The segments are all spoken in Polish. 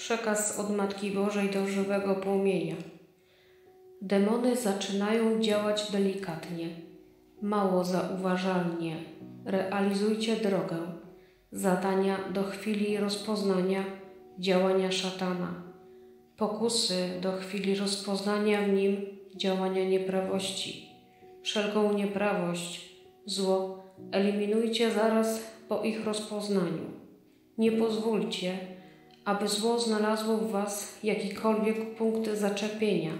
Przekaz od Matki Bożej do żywego płomienia. Demony zaczynają działać delikatnie, mało zauważalnie. Realizujcie drogę, zadania do chwili rozpoznania działania szatana, pokusy do chwili rozpoznania w nim działania nieprawości. Wszelką nieprawość, zło eliminujcie zaraz po ich rozpoznaniu. Nie pozwólcie, aby zło znalazło w Was jakikolwiek punkt zaczepienia.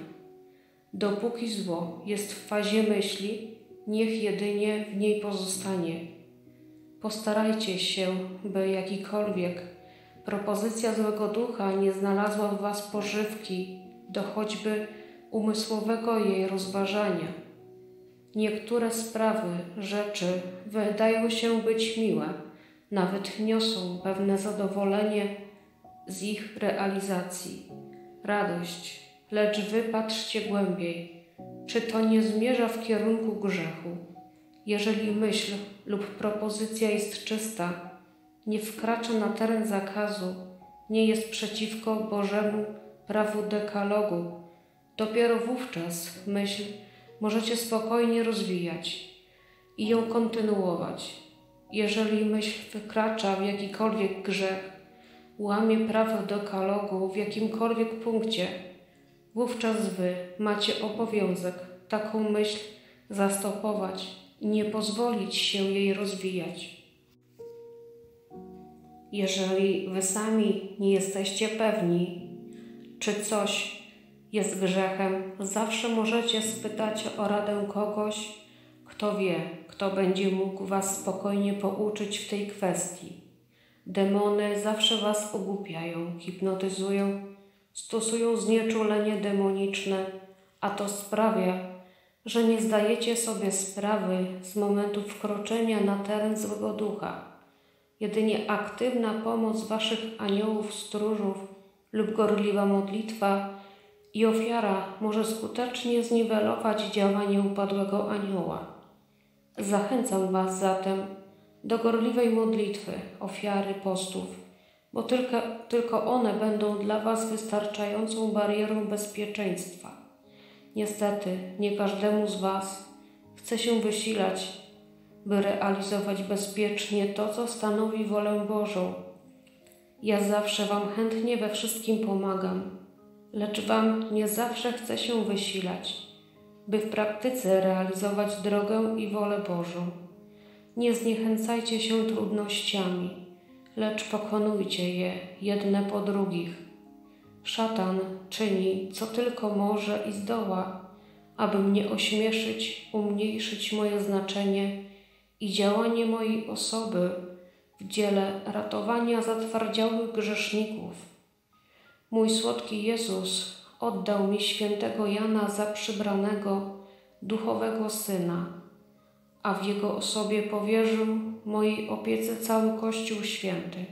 Dopóki zło jest w fazie myśli, niech jedynie w niej pozostanie. Postarajcie się, by jakikolwiek propozycja złego ducha nie znalazła w Was pożywki do choćby umysłowego jej rozważania. Niektóre sprawy, rzeczy wydają się być miłe, nawet niosą pewne zadowolenie z ich realizacji. Radość, lecz wy patrzcie głębiej, czy to nie zmierza w kierunku grzechu. Jeżeli myśl lub propozycja jest czysta, nie wkracza na teren zakazu, nie jest przeciwko Bożemu prawu dekalogu, dopiero wówczas myśl możecie spokojnie rozwijać i ją kontynuować. Jeżeli myśl wykracza w jakikolwiek grzech, łamie prawo dekalogu w jakimkolwiek punkcie, wówczas wy macie obowiązek taką myśl zastopować i nie pozwolić się jej rozwijać. Jeżeli wy sami nie jesteście pewni, czy coś jest grzechem, zawsze możecie spytać o radę kogoś, kto wie, kto będzie mógł Was spokojnie pouczyć w tej kwestii. Demony zawsze Was ogłupiają, hipnotyzują, stosują znieczulenie demoniczne, a to sprawia, że nie zdajecie sobie sprawy z momentu wkroczenia na teren złego ducha. Jedynie aktywna pomoc Waszych aniołów, stróżów lub gorliwa modlitwa i ofiara może skutecznie zniwelować działanie upadłego anioła. Zachęcam Was zatem do gorliwej modlitwy, ofiary, postów, bo tylko, tylko one będą dla Was wystarczającą barierą bezpieczeństwa. Niestety, nie każdemu z Was chce się wysilać, by realizować bezpiecznie to, co stanowi wolę Bożą. Ja zawsze Wam chętnie we wszystkim pomagam, lecz Wam nie zawsze chce się wysilać, by w praktyce realizować drogę i wolę Bożą. Nie zniechęcajcie się trudnościami, lecz pokonujcie je jedne po drugich. Szatan czyni, co tylko może i zdoła, aby mnie ośmieszyć, umniejszyć moje znaczenie i działanie mojej osoby w dziele ratowania zatwardziałych grzeszników. Mój słodki Jezus oddał mi świętego Jana za przybranego, duchowego syna a w Jego osobie powierzył mojej opiece cały Kościół Święty.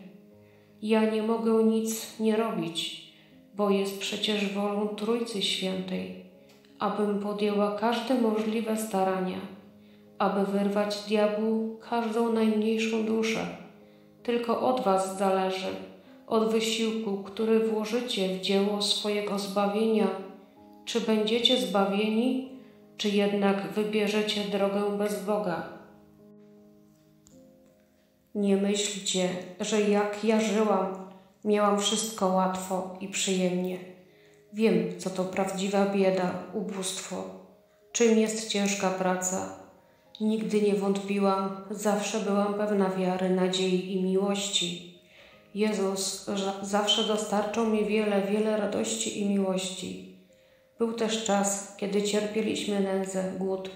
Ja nie mogę nic nie robić, bo jest przecież wolą Trójcy Świętej, abym podjęła każde możliwe starania, aby wyrwać diabłu każdą najmniejszą duszę. Tylko od Was zależy, od wysiłku, który włożycie w dzieło swojego zbawienia, czy będziecie zbawieni, czy jednak wybierzecie drogę bez Boga? Nie myślcie, że jak ja żyłam, miałam wszystko łatwo i przyjemnie. Wiem, co to prawdziwa bieda, ubóstwo, czym jest ciężka praca. Nigdy nie wątpiłam, zawsze byłam pewna wiary, nadziei i miłości. Jezus zawsze dostarczał mi wiele, wiele radości i miłości. Był też czas, kiedy cierpieliśmy nędzę, głód,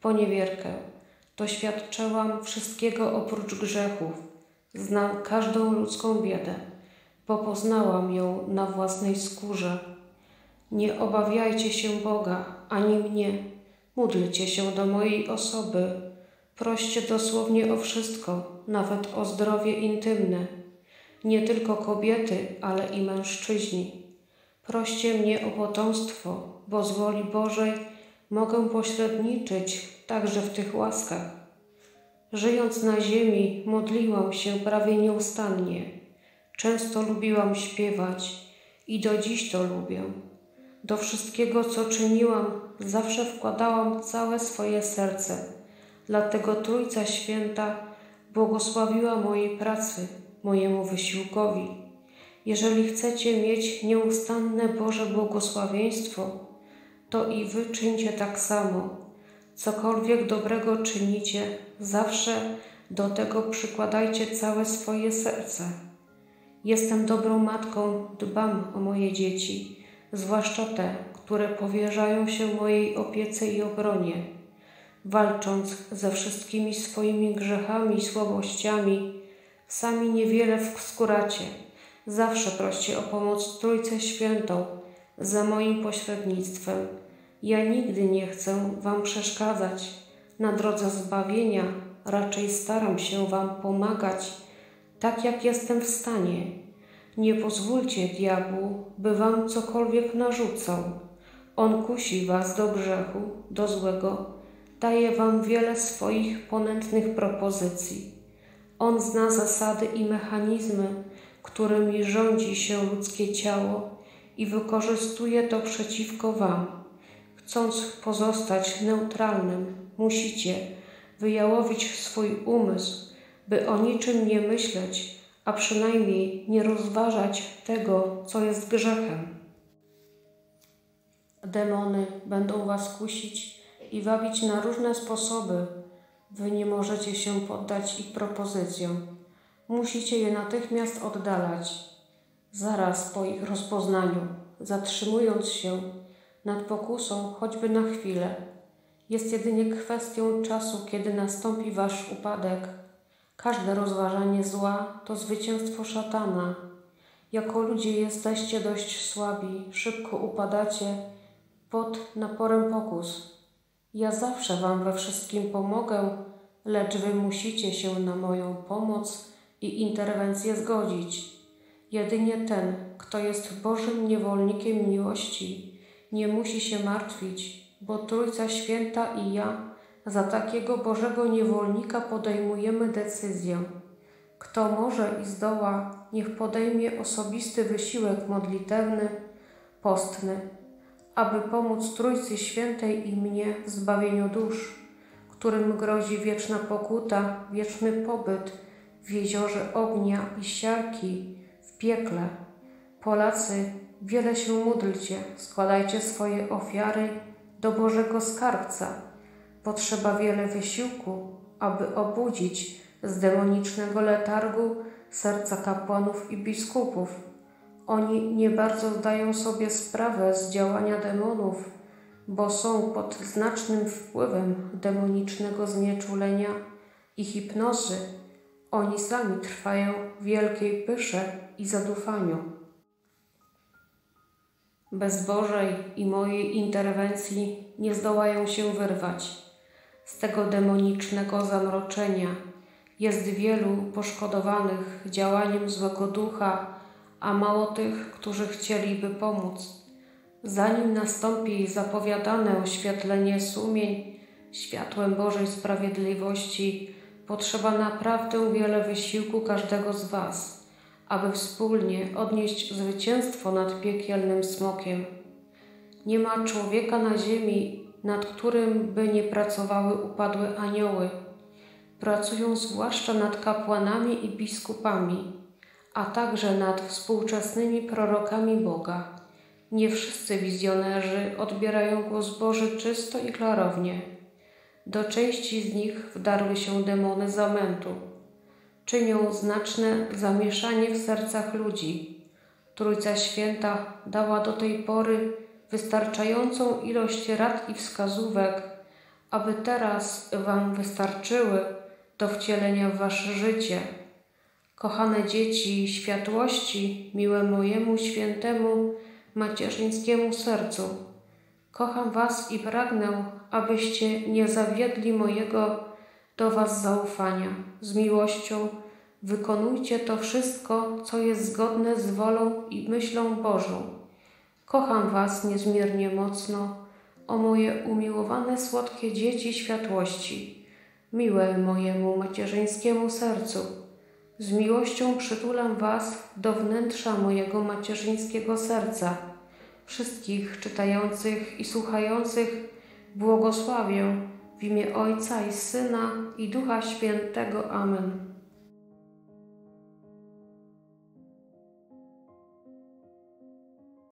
poniewierkę. Doświadczyłam wszystkiego oprócz grzechów. Znam każdą ludzką biedę, bo poznałam ją na własnej skórze. Nie obawiajcie się Boga, ani mnie. Módlcie się do mojej osoby. Proście dosłownie o wszystko, nawet o zdrowie intymne. Nie tylko kobiety, ale i mężczyźni. Proście mnie o potomstwo, bo z woli Bożej mogę pośredniczyć także w tych łaskach. Żyjąc na ziemi, modliłam się prawie nieustannie. Często lubiłam śpiewać i do dziś to lubię. Do wszystkiego, co czyniłam, zawsze wkładałam całe swoje serce. Dlatego Trójca Święta błogosławiła mojej pracy, mojemu wysiłkowi. Jeżeli chcecie mieć nieustanne Boże błogosławieństwo, to i wy czyńcie tak samo. Cokolwiek dobrego czynicie, zawsze do tego przykładajcie całe swoje serce. Jestem dobrą matką, dbam o moje dzieci, zwłaszcza te, które powierzają się mojej opiece i obronie. Walcząc ze wszystkimi swoimi grzechami i słabościami, sami niewiele wskuracie. Zawsze proście o pomoc Trójcę Świętą za moim pośrednictwem. Ja nigdy nie chcę Wam przeszkadzać. Na drodze zbawienia raczej staram się Wam pomagać, tak jak jestem w stanie. Nie pozwólcie diabłu, by Wam cokolwiek narzucał. On kusi Was do grzechu, do złego, daje Wam wiele swoich ponętnych propozycji. On zna zasady i mechanizmy, którymi rządzi się ludzkie ciało i wykorzystuje to przeciwko Wam. Chcąc pozostać neutralnym, musicie wyjałowić swój umysł, by o niczym nie myśleć, a przynajmniej nie rozważać tego, co jest grzechem. Demony będą Was kusić i wabić na różne sposoby. Wy nie możecie się poddać ich propozycjom. Musicie je natychmiast oddalać, zaraz po ich rozpoznaniu, zatrzymując się nad pokusą choćby na chwilę. Jest jedynie kwestią czasu, kiedy nastąpi Wasz upadek. Każde rozważanie zła to zwycięstwo szatana. Jako ludzie jesteście dość słabi, szybko upadacie pod naporem pokus. Ja zawsze Wam we wszystkim pomogę, lecz Wy musicie się na moją pomoc i interwencję zgodzić. Jedynie ten, kto jest Bożym niewolnikiem miłości, nie musi się martwić, bo Trójca Święta i ja za takiego Bożego niewolnika podejmujemy decyzję. Kto może i zdoła, niech podejmie osobisty wysiłek modlitewny, postny, aby pomóc Trójcy Świętej i mnie w zbawieniu dusz, którym grozi wieczna pokuta, wieczny pobyt w jeziorze ognia i siarki, w piekle. Polacy, wiele się módlcie, składajcie swoje ofiary do Bożego Skarbca. Potrzeba wiele wysiłku, aby obudzić z demonicznego letargu serca kapłanów i biskupów. Oni nie bardzo zdają sobie sprawę z działania demonów, bo są pod znacznym wpływem demonicznego znieczulenia i hipnozy. Oni sami trwają w wielkiej pysze i zadufaniu. Bez Bożej i mojej interwencji nie zdołają się wyrwać z tego demonicznego zamroczenia. Jest wielu poszkodowanych działaniem złego ducha, a mało tych, którzy chcieliby pomóc. Zanim nastąpi zapowiadane oświetlenie sumień światłem Bożej Sprawiedliwości, potrzeba naprawdę wiele wysiłku każdego z Was, aby wspólnie odnieść zwycięstwo nad piekielnym smokiem. Nie ma człowieka na ziemi, nad którym by nie pracowały upadłe anioły. Pracują zwłaszcza nad kapłanami i biskupami, a także nad współczesnymi prorokami Boga. Nie wszyscy wizjonerzy odbierają głos Boży czysto i klarownie. Do części z nich wdarły się demony zamętu. Czynią znaczne zamieszanie w sercach ludzi. Trójca Święta dała do tej pory wystarczającą ilość rad i wskazówek, aby teraz Wam wystarczyły do wcielenia w Wasze życie. Kochane dzieci światłości, miłe mojemu świętemu macierzyńskiemu sercu, kocham Was i pragnę, abyście nie zawiedli mojego do Was zaufania. Z miłością wykonujcie to wszystko, co jest zgodne z wolą i myślą Bożą Kocham Was niezmiernie mocno, o moje umiłowane słodkie dzieci światłości, miłe mojemu macierzyńskiemu sercu. Z miłością przytulam Was do wnętrza mojego macierzyńskiego serca. Wszystkich czytających i słuchających błogosławię w imię Ojca i Syna i Ducha Świętego. Amen.